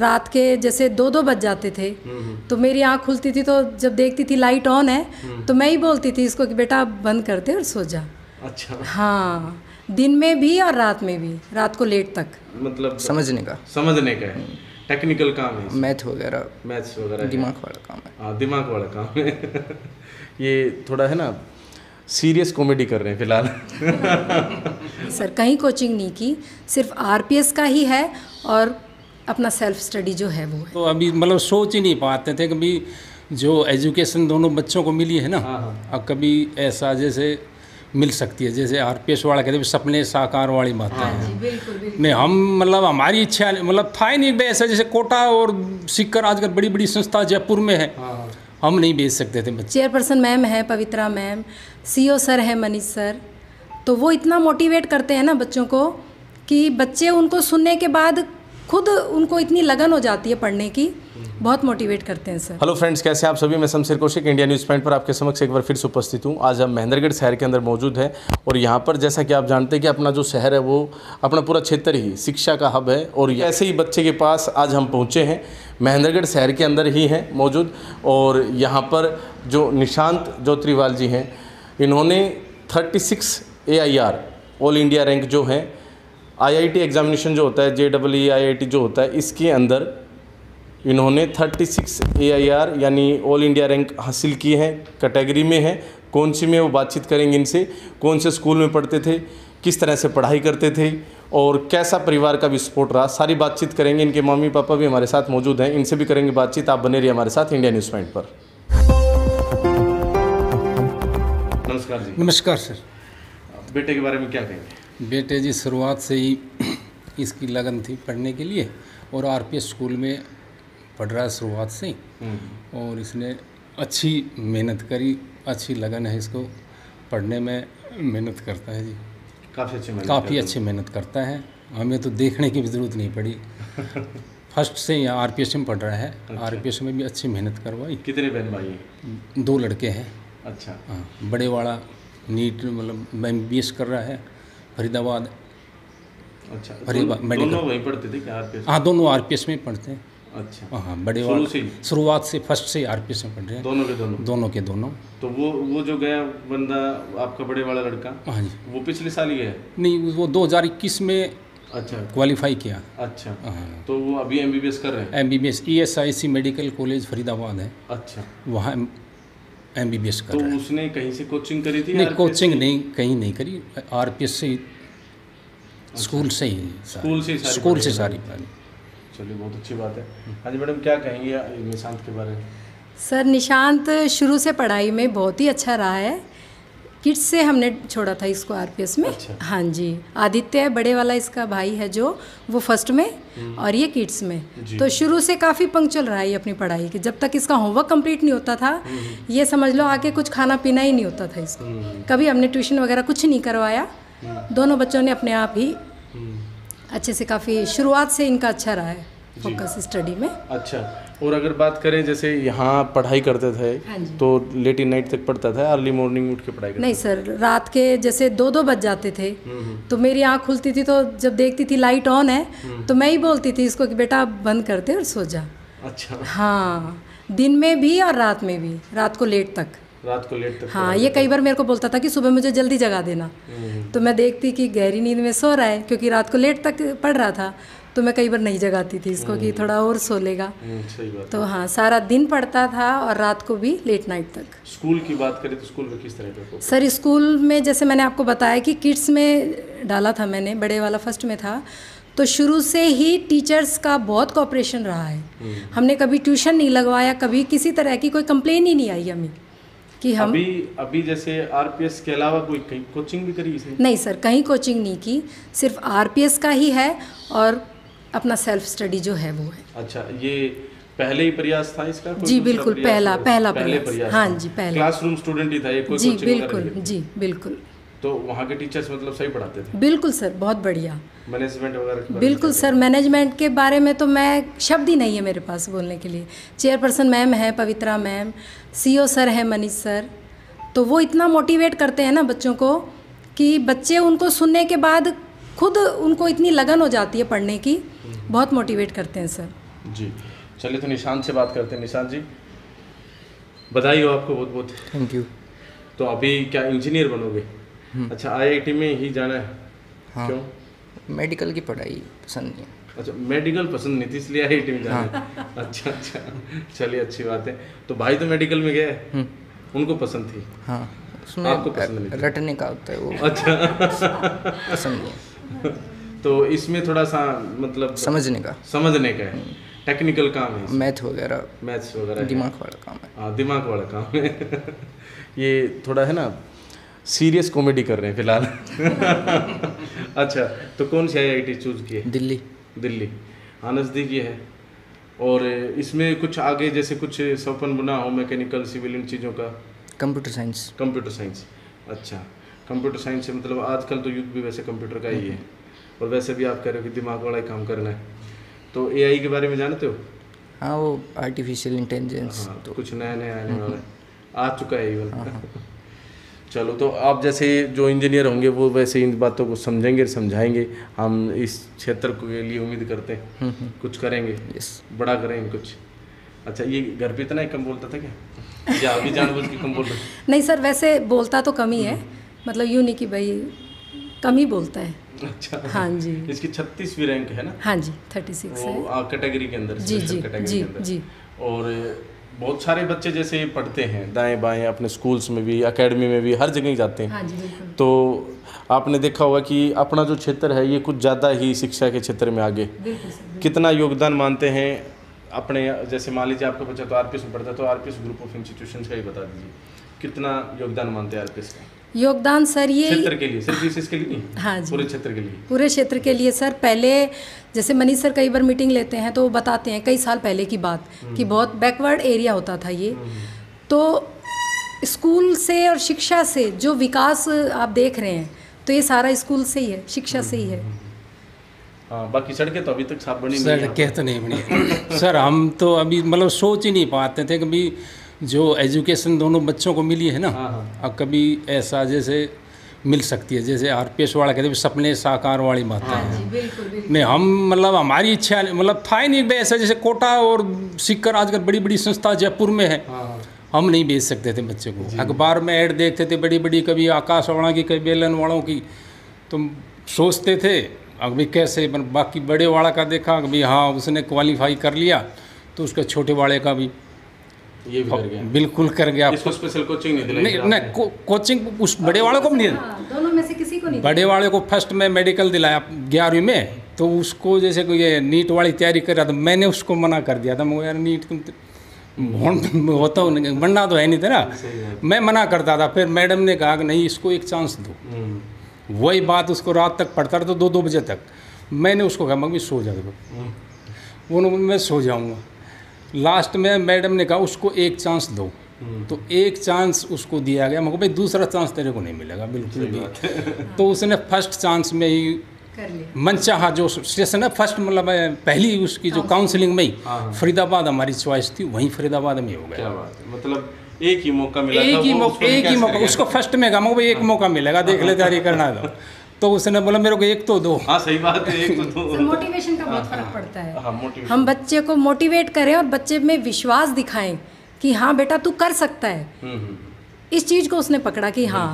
रात के जैसे दो दो बज जाते थे। तो मेरी आँख खुलती थी तो जब देखती थी लाइट ऑन है तो मैं ही बोलती थी इसको कि बेटा बंद कर दे और सो जा। अच्छा। हाँ दिन में भी और रात में भी रात को लेट तक। मतलब समझने का। समझने का है। टेक्निकल काम है मैथ वगैरह। मैथ्स वगैरह दिमाग वाला काम है। हाँ दिमाग वाला काम है। ये थोड़ा है ना सीरियस कॉमेडी कर रहे हैं फ़िलहाल। सर कहीं कोचिंग नहीं की सिर्फ़ आरपीएस का ही है और अपना सेल्फ स्टडी जो है वो है। तो अभी मतलब सोच ही नहीं पाते थे कभी जो एजुकेशन दोनों बच्चों को मिली है ना अब कभी ऐसा जैसे मिल सकती है जैसे आर पी एस वाला कहते हैं सपने साकार वाली बातें हैं। बिल्कुल नहीं हम मतलब हमारी इच्छा मतलब था ही नहीं ऐसा जैसे कोटा और सिक्कर आजकल बड़ी बड़ी संस्था जयपुर में है। हम नहीं भेज सकते थे बच्चे। चेयरपर्सन मैम है पवित्रा मैम सीओ सर है मनीष सर। तो वो इतना मोटिवेट करते हैं ना बच्चों को कि बच्चे उनको सुनने के बाद खुद उनको इतनी लगन हो जाती है पढ़ने की बहुत मोटिवेट करते हैं सर हेलो फ्रेंड्स कैसे हैं आप सभी? मैं Shamsher Kaushik India news point पर आपके समक्ष एक बार फिर से उपस्थित हूँ। आज हम महेंद्रगढ़ शहर के अंदर मौजूद है और यहाँ पर जैसा कि आप जानते हैं कि अपना जो शहर है वो अपना पूरा क्षेत्र ही शिक्षा का हब है और ऐसे ही बच्चे के पास आज हम पहुँचे हैं। महेंद्रगढ़ शहर के अंदर ही हैं मौजूद और यहाँ पर जो निशांत ज्योतिवाल जी हैं इन्होंने 36 A I R all India rank जो है आईआईटी एग्जामिनेशन जो होता है जे डबल ई आई जो होता है इसके अंदर इन्होंने 36 ए आई आर यानी ऑल इंडिया रैंक हासिल किए हैं कैटेगरी में हैं कौन सी में वो बातचीत करेंगे इनसे कौन से स्कूल में पढ़ते थे किस तरह से पढ़ाई करते थे और कैसा परिवार का भी सपोर्ट रहा सारी बातचीत करेंगे इनके मम्मी पापा भी हमारे साथ मौजूद हैं इनसे भी करेंगे बातचीत आप बने रहिए हमारे साथ इंडिया न्यूज़ पॉइंट पर। नमस्कार जी। नमस्कार सर। बेटे के बारे में क्या कहेंगे? बेटे जी शुरुआत से ही इसकी लगन थी पढ़ने के लिए और आरपीएस स्कूल में पढ़ रहा है शुरुआत से और इसने अच्छी मेहनत करी अच्छी लगन है इसको पढ़ने में मेहनत करता है जी। काफ़ी अच्छे मेहनत काफ़ी अच्छी मेहनत करता है। हमें तो देखने की भी ज़रूरत नहीं पड़ी। फ़र्स्ट से यहाँ आर में पढ़ रहा है। आरपीएस में भी अच्छी मेहनत करवाई। कितने बहन भाई दो लड़के हैं। अच्छा। हाँ बड़े वाला नीट मतलब एम बी कर रहा है। फरीदाबाद। अच्छा फरीदाबाद दोनों मेडिकल दोनों वहीं पढ़ते थे क्या आरपीएस हाँ दोनों आरपीएस में पढ़ते हैं। अच्छा हाँ बड़े शुरू से शुरुआत से फ़र्स्ट से आरपीएस में पढ़ रहे हैं। दोनों के दोनों? दोनों के दोनों। तो वो वो जो गया बंदा आपका बड़े वाला लड़का हाँ जी। वो पिछले साल ही गया? नहीं वो 2021 में अच्छा। क्वालिफाई किया। अच्छा हाँ तो वो अभी एमबीबीएस कर रहे हैं? M B B S E S I C medical college Faridabad है। अच्छा। वहाँ एम बी बी एस कर तो उसने कहीं से कोचिंग करी थी नहीं कोचिंग नहीं कहीं नहीं करी। आर पी एस से स्कूल से ही स्कूल से स्कूल से सारी। चलिए बहुत अच्छी बात है। हाँ जी मैडम क्या कहेंगे निशांत के बारे में? सर निशांत शुरू से पढ़ाई में बहुत ही अच्छा रहा है। किड्स से हमने छोड़ा था इसको आरपीएस में। अच्छा। हाँ जी। आदित्य बड़े वाला इसका भाई है जो वो फ़र्स्ट में और ये किड्स में। तो शुरू से काफ़ी पंक्चुअल रहा है ये अपनी पढ़ाई की। जब तक इसका होमवर्क कंप्लीट नहीं होता था ये समझ लो आके कुछ खाना पीना ही नहीं होता था इसको। कभी हमने ट्यूशन वगैरह कुछ नहीं करवाया। दोनों बच्चों ने अपने आप ही अच्छे से काफ़ी शुरुआत से इनका अच्छा रहा है। फोकस स्टडी में। अच्छा और अगर बात करें जैसे यहाँ पढ़ाई करते थे हाँ तो लेट इन नाइट तक पढ़ता था अर्ली मॉर्निंग उठ के पढ़ाई करता नहीं सर रात के जैसे दो दो बज जाते थे तो मेरी आँख खुलती थी तो जब देखती थी लाइट ऑन है तो मैं ही बोलती थी इसको कि बेटा बंद करते और सो जा। अच्छा। हाँ दिन में भी और रात में भी रात को लेट तक। रात को लेट तक हाँ ये कई बार मेरे को बोलता था कि सुबह मुझे जल्दी जगा देना। तो मैं देखती कि गहरी नींद में सो रहा है क्योंकि रात को लेट तक पढ़ रहा था तो मैं कई बार नहीं जगाती थी इसको कि थोड़ा और सो लेगा। हम्म, सही बात तो हाँ। सारा दिन पढ़ता था और रात को भी लेट नाइट तक। स्कूल की बात करें तो स्कूल में किस तरह का सर स्कूल में जैसे मैंने आपको बताया कि किड्स में डाला था मैंने बड़े वाला फ़र्स्ट में था तो शुरू से ही टीचर्स का बहुत कॉपरेशन रहा है। हमने कभी ट्यूशन नहीं लगवाया कभी किसी तरह की कोई कंप्लेन ही नहीं आई हमें कि हम अभी अभी जैसे आरपीएस के अलावा कोई कहीं कोचिंग भी करी इसने? नहीं सर कहीं कोचिंग नहीं की सिर्फ़ आरपीएस का ही है और अपना सेल्फ स्टडी जो है वो है। अच्छा ये पहले ही प्रयास था इसका? कोई जी, बिल्कुल, पहला- पहला पहले प्रयास। हाँ जी, पहला। क्लासरूम स्टूडेंट ही था ये कोई जी बिल्कुल जी बिल्कुल। तो वहाँ के टीचर्स मतलब सही पढ़ाते थे? बिल्कुल सर बहुत बढ़िया। मैनेजमेंट वगैरह बिल्कुल सर मैनेजमेंट के बारे में तो मैं शब्द ही नहीं है मेरे पास बोलने के लिए। चेयरपर्सन मैम है पवित्रा मैम सीओ सर है मनीष सर। तो वो इतना मोटिवेट करते हैं ना बच्चों को कि बच्चे उनको सुनने के बाद खुद उनको इतनी लगन हो जाती है पढ़ने की बहुत मोटिवेट करते हैं सर जी। चलिए तो निशांत से बात करते हैं। निशांत जी बधाई हो आपको बहुत बहुत। थैंक यू तो अभी क्या इंजीनियर बनोगे? अच्छा आईआईटी में ही जाना है। हाँ। क्यों? मेडिकल की पढ़ाई पसंद नहीं है। अच्छा मेडिकल पसंद नहीं थी इसलिए आईआईटी में जाना है। अच्छा अच्छा। चलिए अच्छी बात है। तो भाई तो मेडिकल में गए? उनको पसंद थी? हाँ। उसमें आपको पसंद नहीं रटने का होता है वो। अच्छा। पसंद नहीं तो इसमें थोड़ा सा मतलब समझने का। समझने का है। टेक्निकल काम है मैथ वगैरह। मैथ्स वगैरह दिमाग वाला काम है। हाँ दिमाग वाला काम है। ये थोड़ा है ना सीरियस कॉमेडी कर रहे हैं फ़िलहाल। अच्छा तो कौन सी आई आई चूज़ की है दिल्ली। दिल्ली। हाँ नज़दीकी है और इसमें कुछ आगे जैसे कुछ सपन बुना हो मैकेनिकल सिविल इन चीज़ों का? कंप्यूटर साइंस कंप्यूटर साइंस अच्छा कंप्यूटर साइंस से मतलब आजकल तो युग भी वैसे कंप्यूटर का ही है। और वैसे भी आप कह रहे हो कि दिमाग वाला ही काम करना है। तो एआई के बारे में जानते हो? हाँ वो आर्टिफिशियल इंटेलिजेंस हाँ, तो। कुछ नया नया आने वाला है। आ चुका है इवन चलो तो आप जैसे जो इंजीनियर होंगे वो वैसे इन बातों को समझेंगे समझाएँगे। हम इस क्षेत्र के लिए उम्मीद करते हैं। कुछ करेंगे। यस बड़ा करेंगे कुछ। अच्छा ये घर पे इतना ही कम बोलता था क्या? या अभी जानबूझ के कम बोल रहे नहीं सर वैसे बोलता तो कम ही है। मतलब यूँ नहीं कि भाई कम ही बोलता है। अच्छा। हाँ जी। इसकी छत्तीसवीं रैंक है ना? हाँ जी थर्टी सिक्स कैटेगरी के अंदर जी, जी, जी, जी। और बहुत सारे बच्चे जैसे पढ़ते हैं दाएँ बाएँ अपने स्कूल्स में भी एकेडमी में भी हर जगह ही जाते हैं। हाँ जी तो आपने देखा होगा कि अपना जो क्षेत्र है ये कुछ ज़्यादा ही शिक्षा के क्षेत्र में आगे। कितना योगदान मानते हैं? अपने जैसे मान लीजिए आपका बच्चा तो आरपीएस में पढ़ता है तो आरपीएस ग्रुप ऑफ़ इंस्टीट्यूशन का ही बता दीजिए। कितना योगदान मानते हैं आरपीएस का योगदान सर ये क्षेत्र के लिए सिर्फ़ इस इसके लिए नहीं हाँ जी। पूरे क्षेत्र के लिए। पूरे क्षेत्र के लिए सर पहले जैसे मनीष सर कई बार मीटिंग लेते हैं तो वो बताते हैं कई साल पहले की बात कि बहुत बैकवर्ड एरिया होता था ये। तो स्कूल से और शिक्षा से जो विकास आप देख रहे हैं तो ये सारा स्कूल से ही है शिक्षा से ही है। हाँ बाकी सड़कें तो अभी तक साफ़ बनी नहीं सर कहते नहीं बनी। सर हम तो अभी मतलब सोच ही नहीं पाते थे कभी जो एजुकेशन दोनों बच्चों को मिली है ना हाँ, हाँ। अब कभी ऐसा जैसे मिल सकती है जैसे आर पी एस वाला कहते हैं सपने साकार वाली बात है। बिल्कुल नहीं हम मतलब हमारी इच्छा मतलब था ही नहीं ऐसा जैसे कोटा और सिक्कर आजकल बड़ी बड़ी संस्था जयपुर में है। हाँ हम नहीं भेज सकते थे बच्चे को। अखबार में ऐड देखते थे बड़ी बड़ी कभी आकाशवाणा की कभी बेलन वालों की। तो सोचते थे अभी कैसे बाकी बड़े वाला का देखा भाई हाँ उसने क्वालिफाई कर लिया तो उसके छोटे वाले का भी ये भी कर गया। बिल्कुल कर गया। इसको स्पेशल कोचिंग नहीं दिलाई नहीं नहीं को, कोचिंग उस बड़े वाले को भी नहीं हाँ, दोनों में से किसी को नहीं बड़े वाले को फ़र्स्ट में मेडिकल दिलाया ग्यारहवीं में तो उसको जैसे कोई ये नीट वाली तैयारी कर रहा था मैंने उसको मना कर दिया था। मैं यार नीट तुम तो- होन- होता हो नहीं- बनना तो है नहीं तेरा। मैं मना करता था। फिर मैडम ने कहा कि नहीं इसको एक चांस दो। हम्म, वही बात उसको रात तक पढ़ता रहा तो दो दो बजे तक। मैंने उसको कहा मम्मी सो जा दो वो मैं सो जाऊँगा। लास्ट में मैडम ने कहा उसको एक चांस दो। तो एक चांस उसको दिया गया। मगर भाई दूसरा चांस तेरे को नहीं मिलेगा। बिल्कुल भी। तो उसने फ़र्स्ट चांस में ही कर लिया। मनचाहा जो स्टेशन है फ़र्स्ट मतलब पहली उसकी जो काउंसलिंग में ही। हाँ। फरीदाबाद हमारी चॉइस थी वहीं फरीदाबाद में हो गया। क्या बात है। मतलब एक ही मौका मिला एक ही मौका उसको एक ही मौका उसको फ़र्स्ट में कहा मगर एक मौका मिलेगा देख ले तैयारी करना दो तो उसने बोला मेरे को एक तो दो। हाँ सही बात है एक तो दो। मोटिवेशन का बहुत फ़र्क पड़ता है। हाँ हम बच्चे को मोटिवेट करें और बच्चे में विश्वास दिखाएँ कि हाँ बेटा तू कर सकता है। हम्म, हम्म, इस चीज़ को उसने पकड़ा कि हाँ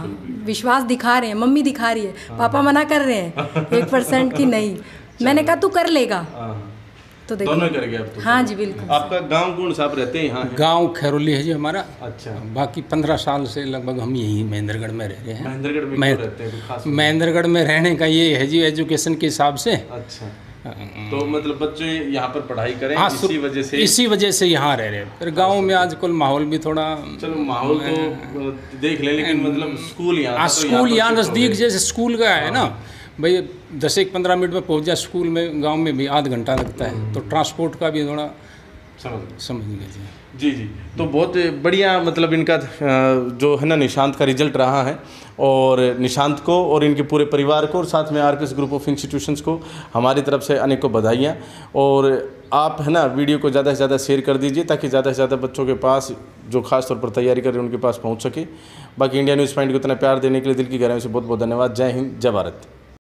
विश्वास दिखा रहे हैं मम्मी दिखा रही है पापा मना कर रहे हैं एक परसेंट की नहीं। मैंने कहा तू कर लेगा। हाँ हाँ। तो दोनों कर अब तो हाँ जी बिल्कुल। आपका गाँव कौन सा आप रहते हैं यहाँ? गाँव खैरोली है जी हमारा। अच्छा। बाकी पंद्रह साल से लगभग हम यही महेंद्रगढ़ में रह रहे हैं। महेंद्रगढ़ में रहते हैं? महेंद्रगढ़ में रहने का ये है जी एजुकेशन के हिसाब से। अच्छा। तो मतलब बच्चे यहाँ पर पढ़ाई करें हाँ, इसी वजह से इसी वजह से यहाँ रह रहे हैं। फिर गाँव में आजकल माहौल भी थोड़ा चलो माहौल तो देख ले लेकिन मतलब स्कूल यहाँ हाँ तो स्कूल यहाँ नज़दीक जैसे स्कूल का है ना। भाई दस एक पंद्रह मिनट में पहुँच जाए स्कूल में गाँव में भी आध घंटा लगता है। तो ट्रांसपोर्ट का भी थोड़ा समझ। समझ लीजिए जी। जी तो बहुत बढ़िया मतलब इनका जो है ना निशांत का रिज़ल्ट रहा है और निशांत को और इनके पूरे परिवार को और साथ में आरपीएस ग्रुप ऑफ़ इंस्टीट्यूशंस को हमारी तरफ़ से अनेकों बधाइयाँ। और आप है ना वीडियो को ज़्यादा से ज़्यादा शेयर कर दीजिए ताकि ज़्यादा से ज़्यादा बच्चों के पास जो खास तौर पर तैयारी कर रहे हैं उनके पास पहुँच सके। बाकी इंडिया न्यूज़ पॉइंट को इतना प्यार देने के लिए दिल की गहराई से बहुत बहुत धन्यवाद। जय हिंद जय भारत।